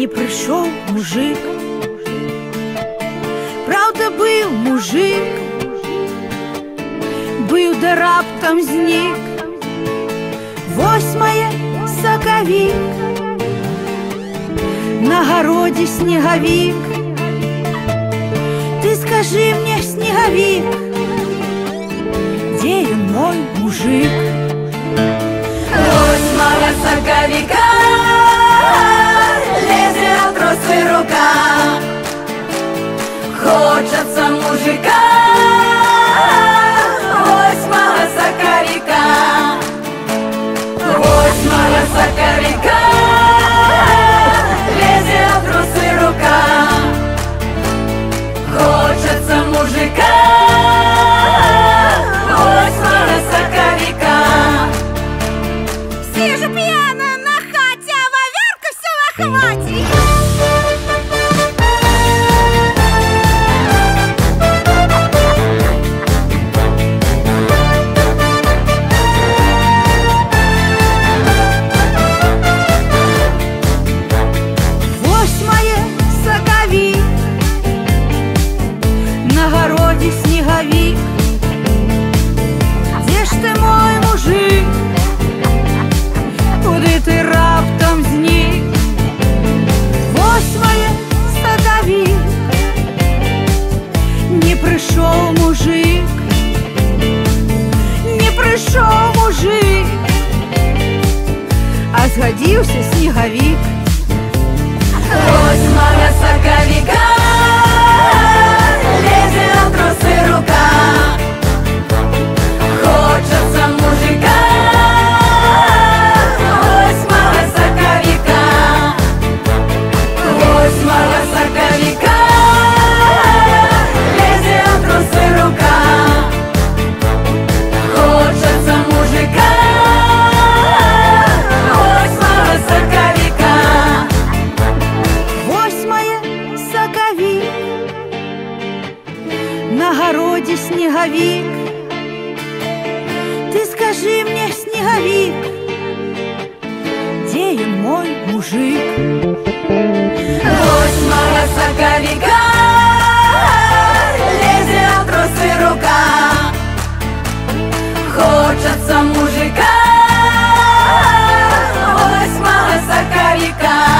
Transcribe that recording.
сакавік, не прийшов мужик, правда, бив мужик, бив да раптом знік, восьмає сакавік, на городі сніговік. Ты скажи мне, снеговик, мужика Восьмого соковика Сижу пьяная на народе снеговик. Ты скажи мне, снеговик Где он мой мужик? Вот Восьмая соковика Лезет от росы рука. Хочется мужика Вот Восьмая соковика